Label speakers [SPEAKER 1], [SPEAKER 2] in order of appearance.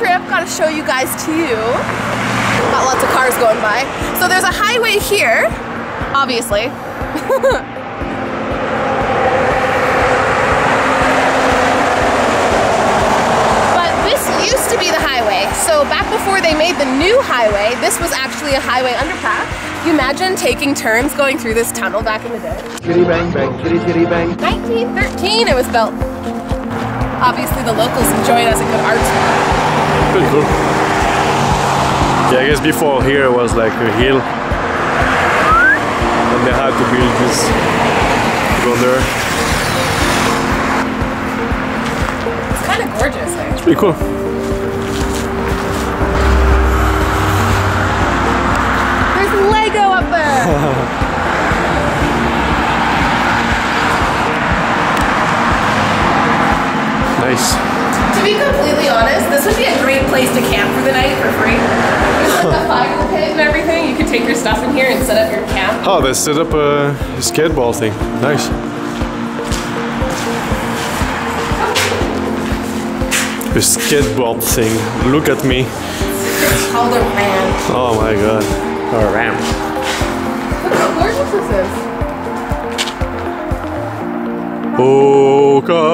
[SPEAKER 1] trip. Gotta show you guys too. Got lots of cars going by. So there's a highway here, obviously. but this used to be the highway. So back before they made the new highway, this was actually a highway underpass. Can you imagine taking turns going through this tunnel back in the day?
[SPEAKER 2] Chitty bang bang, chitty chitty bang.
[SPEAKER 1] 1913 it was built. Obviously the locals enjoy it as a good art
[SPEAKER 3] Yeah, I guess before here was like a hill. And they had to build this to go there.
[SPEAKER 1] It's kind of gorgeous. eh?
[SPEAKER 3] It's pretty cool.
[SPEAKER 1] There's Lego up there.
[SPEAKER 3] Nice.
[SPEAKER 1] to be completely honest, this would be a great place to camp for the night for free. There's like a fire pit and everything. You could take your stuff in here and set up your camp.
[SPEAKER 3] Oh, they set up a skateball thing. Nice. A skateboard thing. Look at me.
[SPEAKER 1] It's called a ramp.
[SPEAKER 3] Oh my god. A ramp.
[SPEAKER 1] Look how gorgeous this is.
[SPEAKER 3] Oh, Canada.